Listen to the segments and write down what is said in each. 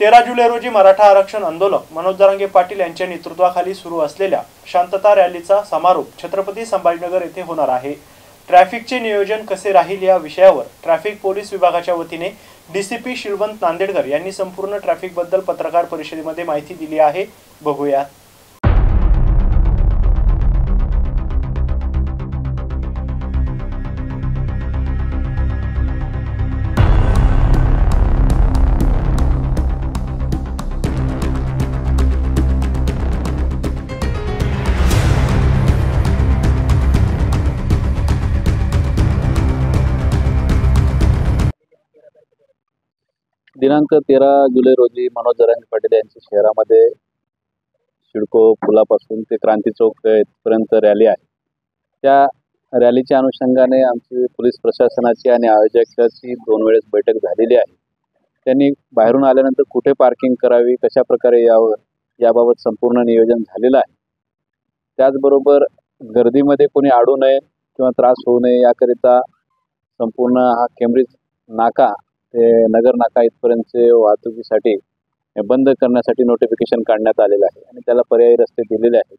तेरा जुलै रोजी मराठा आरक्षण आंदोलक मनोज जरांगे पाटील यांच्या नेतृत्वाखाली सुरू असलेल्या शांतता रॅलीचा समारोप छत्रपती संभाजीनगर येथे होणार आहे. ट्रॅफिकचे नियोजन कसे राहील या विषयावर ट्रॅफिक पोलीस विभागाच्या वतीने डीसीपी शिलवंत नांदेडकर यांनी संपूर्ण ट्रॅफिकबद्दल पत्रकार परिषदेमध्ये माहिती दिली आहे. बघूयात. दिनांक तेरा जुलै रोजी मनोज जरांगे पाटील यांच्या शहरामध्ये शिडको पुलापासून ते क्रांती चौक इथपर्यंत रॅली आहे. त्या रॅलीच्या अनुषंगाने आमची पोलीस प्रशासनाची आणि आयोजकाची दोन वेळेस बैठक झालेली आहे. त्यांनी बाहेरून आल्यानंतर कुठे पार्किंग करावी कशा प्रकारे यावं याबाबत संपूर्ण नियोजन झालेलं आहे. त्याचबरोबर गर्दीमध्ये कोणी अडू नये किंवा त्रास होऊ नये याकरिता संपूर्ण हा केम्ब्रिज नाका ते नगर नाका इथपर्यंतचे वाहतुकीसाठी बंद करण्यासाठी नोटिफिकेशन काढण्यात आलेलं आहे आणि त्याला पर्यायी रस्ते दिलेले आहेत.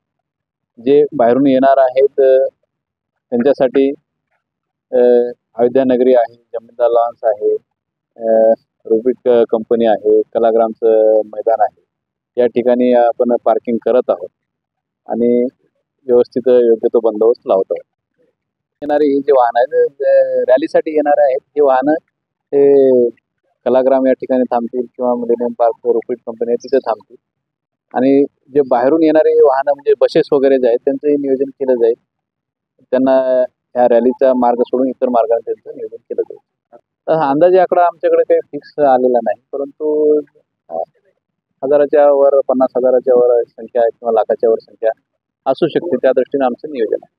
जे बाहेरून येणार आहेत त्यांच्यासाठी अयोध्यानगरी अयोध्या नगरी आहे जमीनदार लॉन्स आहे अ, रुबिक कंपनी आहे कलाग्रामचं मैदान आहे. या ठिकाणी आपण पार्किंग करत आहोत आणि व्यवस्थित योग्य तो बंदोबस्त लावत आहोत. येणारे हे जे वाहन आहेत रॅलीसाठी येणारे आहेत हे वाहनं ते कलाग्राम या ठिकाणी थांबतील किंवा मिलेनियम पार्क रुपीट कंपनी आहे तिथे थांबतील. आणि जे बाहेरून येणारे वाहनं म्हणजे बसेस वगैरे जे आहेत त्यांचंही नियोजन केलं जाईल. त्यांना या रॅलीचा मार्ग सोडून इतर मार्गाने त्यांचं नियोजन केलं जाईल. तर हा अंदाजे आकडा आमच्याकडे काही फिक्स आलेला नाही परंतु हजाराच्या वर पन्नास हजाराच्या वर संख्या किंवा लाखाच्या वर संख्या असू शकते. त्या दृष्टीने आमचं नियोजन आहे.